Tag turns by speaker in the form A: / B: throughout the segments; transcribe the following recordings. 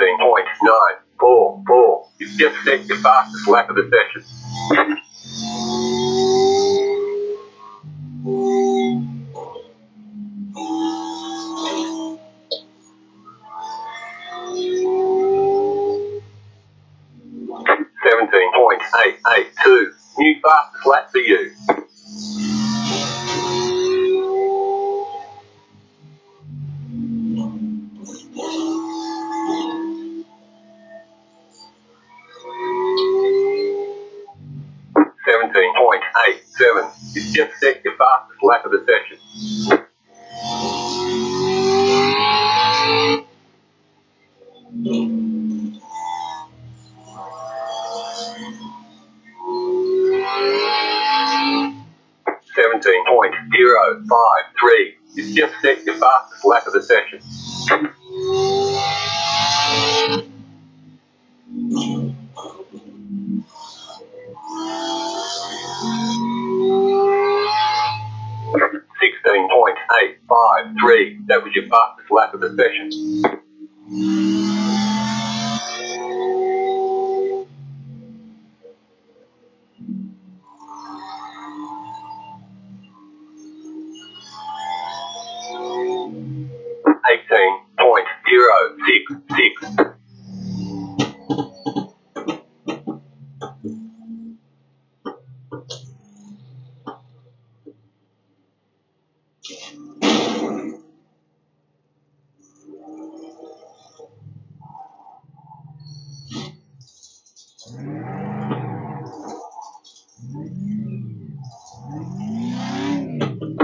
A: 17.944. You've just set your fastest lap of the session. Seventeen point eight eight two. New fastest lap for you. Eight seven. You've just set your fastest lap of the session. Seventeen point zero five three. You've just set your fastest lap of the session. Three. That was your fastest lap of the session. Eighteen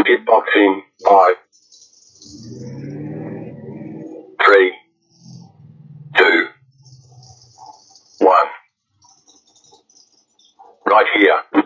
A: Hitboxing five, three, two, one. Right here.